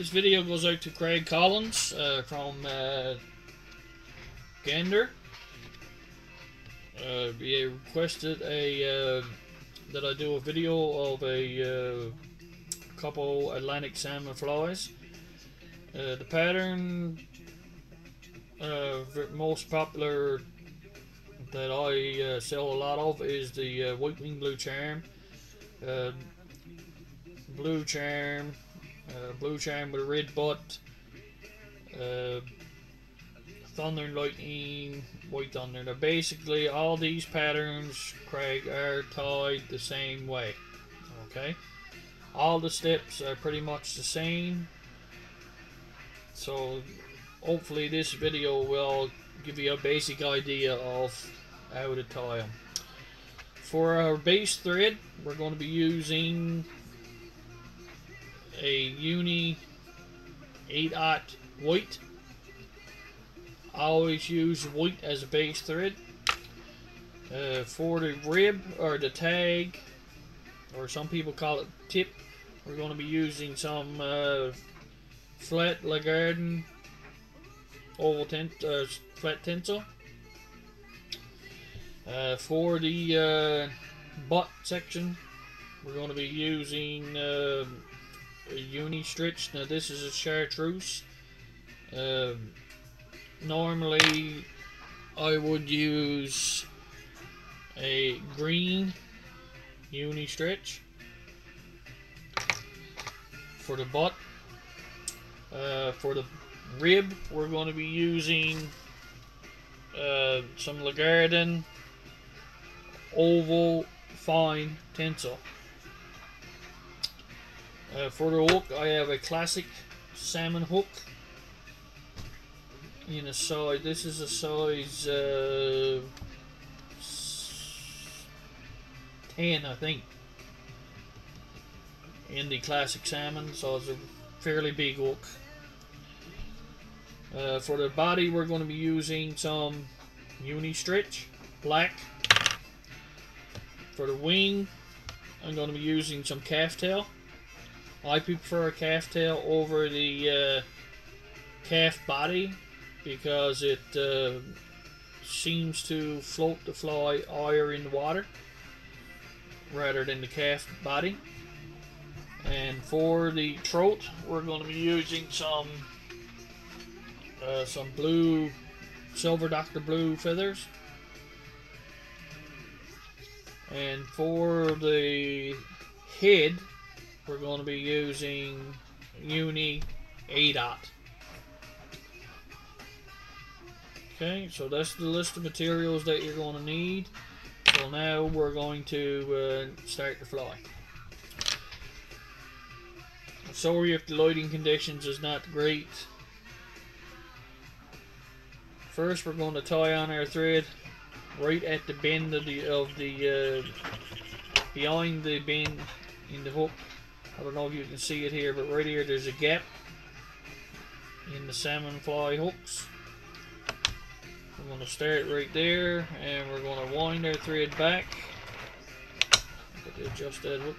This video goes out to Craig Collins uh, from uh, Gander. Uh, he requested a uh, that I do a video of a uh, couple Atlantic salmon flies. Uh, the pattern most popular that I uh, sell a lot of is the uh, white wing blue charm, uh, blue charm, uh, blue charm with a red butt, uh, thunder and lightning, white thunder. Now basically all these patterns, Craig, are tied the same way. Okay, all the steps are pretty much the same. So hopefully this video will give you a basic idea of how to tie them. For our base thread, we're going to be using a Uni 8-aught white. I always use white as a base thread. Uh, for the rib, or the tag, or some people call it tip, we're going to be using some uh, flat Lagartun oval tent, uh, flat tinsel. Uh, for the uh, butt section, we're going to be using a uni stretch. Now this is a chartreuse. Um, normally, I would use a green uni stretch for the butt. Uh, for the rib, we're going to be using uh, some Lagartun oval fine tinsel. Uh, for the hook, I have a classic salmon hook in a size. This is a size uh, 10, I think, in the classic salmon, so it's a fairly big hook. Uh, for the body, we're going to be using some uni stretch black for the wing, I'm going to be using some calf tail. I prefer a calf tail over the uh, calf body because it uh, seems to float the fly higher in the water rather than the calf body. And for the throat, we're going to be using some uh, some blue, silver Dr. Blue feathers. And for the head, we're going to be using Uni 8-aught. Okay, so that's the list of materials that you're going to need. So now we're going to uh, start the fly. Sorry if the lighting conditions is not great. First we're going to tie on our thread right at the bend of the of the uh, behind the bend in the hook. I don't know if you can see it here, but right here there's a gap in the salmon fly hooks. I'm going to start right there, and we're going to wind our thread back. Adjust that hook.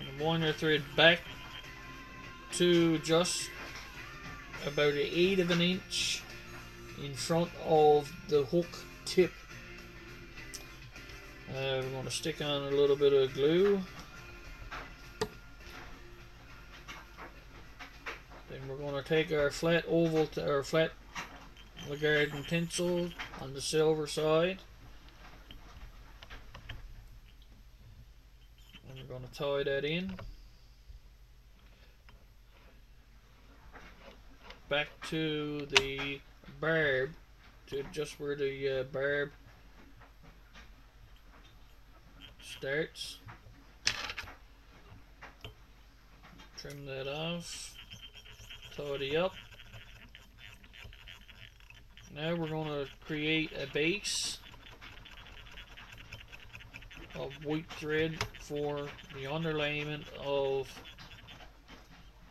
And wind our thread back to just about an eighth of an inch in front of the hook tip. Uh, we're going to stick on a little bit of glue. Then we're going to take our flat oval, our flat Lagartun tinsel on the silver side. And we're going to tie that in. Back to the barb to just where the uh, barb starts. Trim that off. Tidy up. Now we're going to create a base of white thread for the underlayment of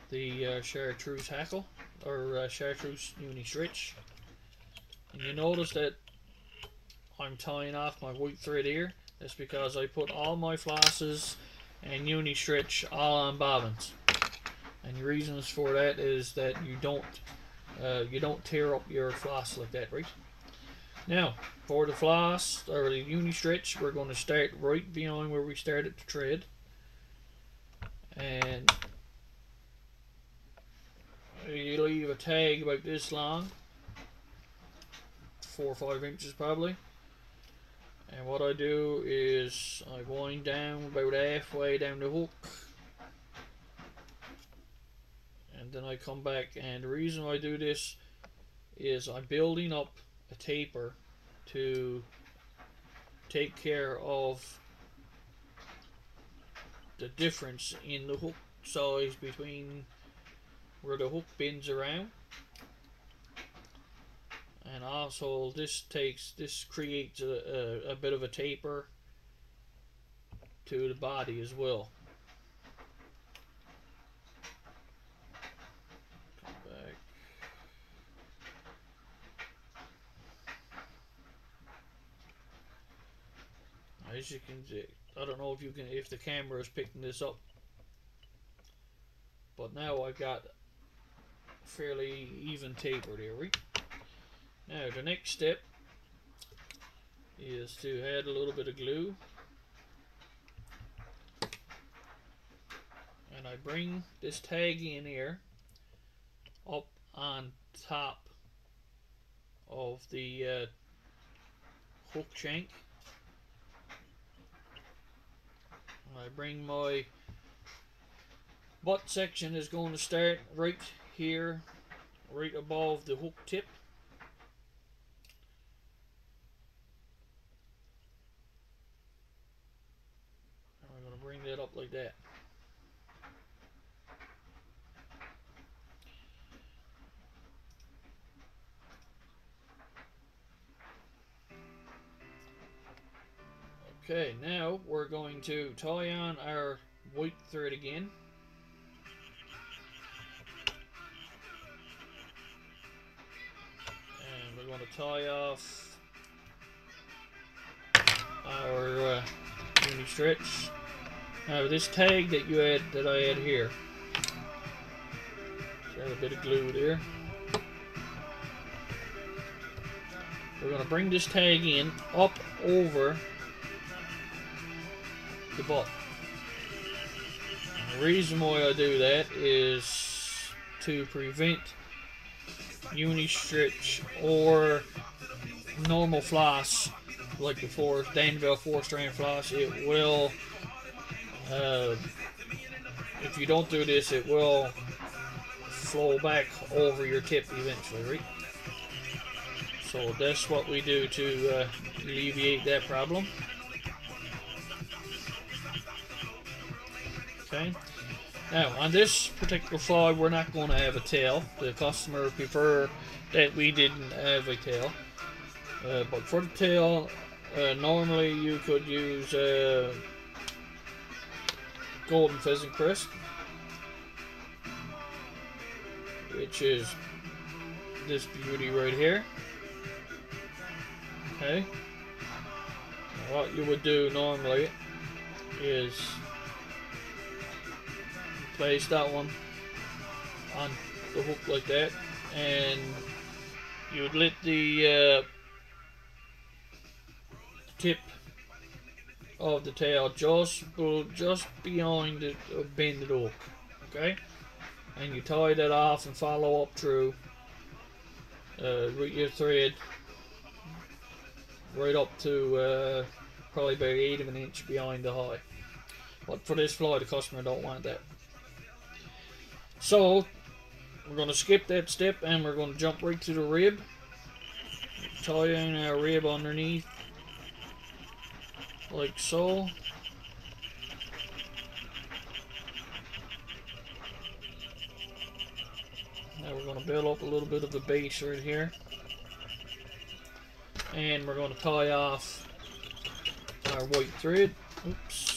the uh, chartreuse hackle or uh, chartreuse uni stretch. And you notice that I'm tying off my white thread here. That's because I put all my flosses and uni stretch all on bobbins. And the reasons for that is that you don't uh, you don't tear up your floss like that, right? Now, for the floss or the uni stretch, we're going to start right beyond where we started to tread. And you leave a tag about this long, four or five inches probably. And what I do is I wind down about halfway down the hook. And then I come back and the reason I do this is I'm building up a taper to take care of the difference in the hook size between where the hook bends around and also this takes this creates a, a, a bit of a taper to the body as well. As you can see I don't know if you can if the camera is picking this up. But now I've got fairly even taper there now the next step is to add a little bit of glue. And I bring this tag in here up on top of the uh, hook shank. I bring my butt section is going to start right here right above the hook tip Okay, now we're going to tie on our white thread again. And we're going to tie off our uh, stretch. Now this tag that you had, that I had here, got a bit of glue there. We're going to bring this tag in up over the butt. The reason why I do that is to prevent uni stretch or normal floss like the four Danville four strand floss it will uh, if you don't do this it will flow back over your tip eventually right? So that's what we do to uh, alleviate that problem Okay. Now, on this particular fly, we're not going to have a tail. The customer prefer that we didn't have a tail. Uh, but for the tail, uh, normally you could use uh, golden pheasant crest, which is this beauty right here. Okay. What you would do normally is place that one on the hook like that. And you would let the uh, tip of the tail just just behind the uh, bended hook okay? And you tie that off and follow up through uh, your thread right up to uh, probably about eight of an inch behind the high but for this fly the customer don't want that so, we're going to skip that step and we're going to jump right to the rib. Tie in our rib underneath, like so. Now we're going to build up a little bit of the base right here. And we're going to tie off our white thread. Oops.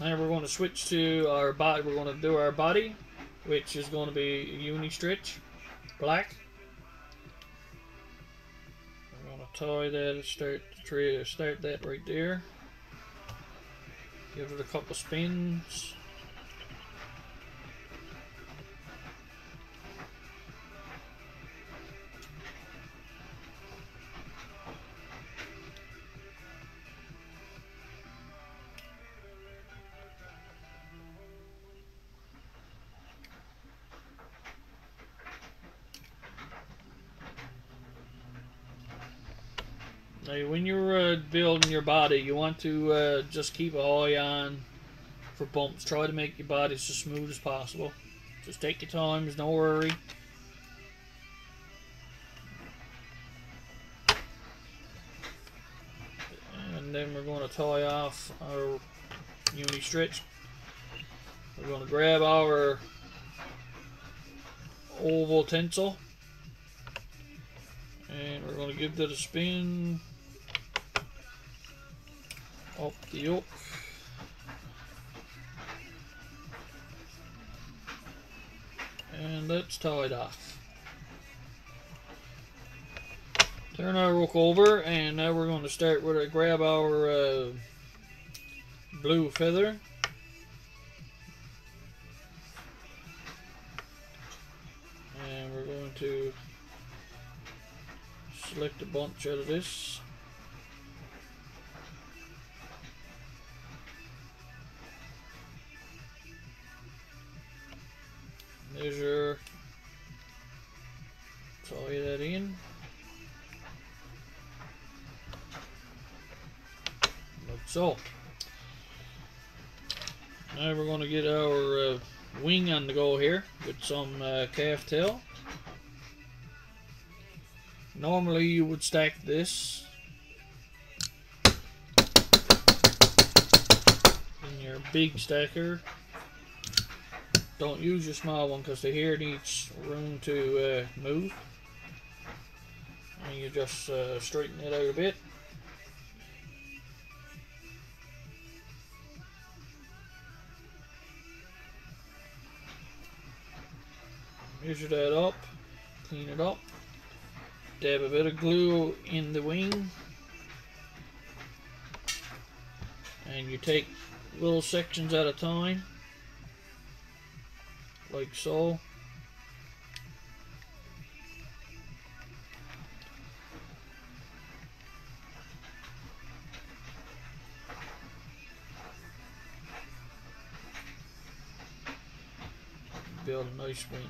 Now we're going to switch to our body. We're going to do our body, which is going to be a uni stretch, black. We're going to tie that, and start start that right there. Give it a couple spins. When you're uh, building your body, you want to uh, just keep an eye on for bumps. Try to make your body as smooth as possible. Just take your time. There's no hurry. And then we're going to tie off our uni stretch. We're going to grab our oval tinsel and we're going to give that a spin up the yoke. And that's it off. Turn our rook over and now we're going to start with a grab our uh, blue feather. And we're going to select a bunch out of this. Measure, tie that in. Like so. Now we're going to get our uh, wing on the go here with some uh, calf tail. Normally you would stack this in your big stacker. Don't use your small one because the hair needs room to uh, move. And you just uh, straighten it out a bit. Measure that up, clean it up dab a bit of glue in the wing and you take little sections at a time like so. Build a nice wing.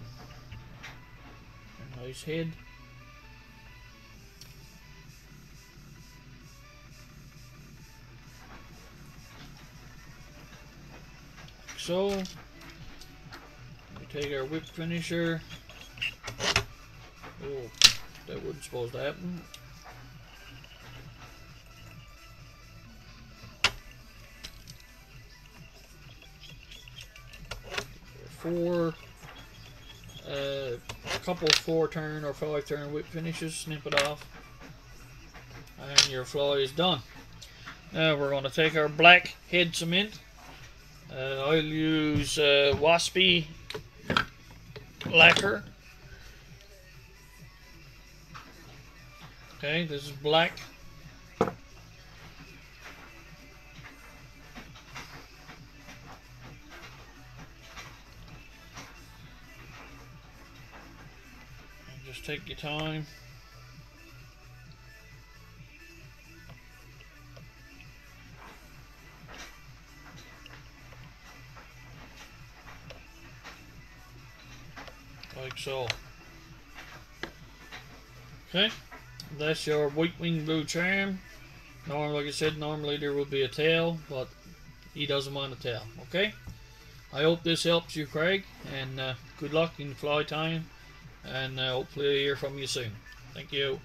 A nice head. Like so. Take our whip finisher. Oh, that wasn't supposed to happen. Four, uh, a couple four turn or five turn whip finishes, snip it off, and your fly is done. Now we're going to take our black head cement uh, I'll use uh, Wapsi lacquer. Okay, this is black. Just take your time. Like so. Okay, that's your white wing blue charm. Normally, like I said, normally there would be a tail, but he doesn't want a tail. Okay, I hope this helps you, Craig, and uh, good luck in fly time, and uh, hopefully I hear from you soon. Thank you.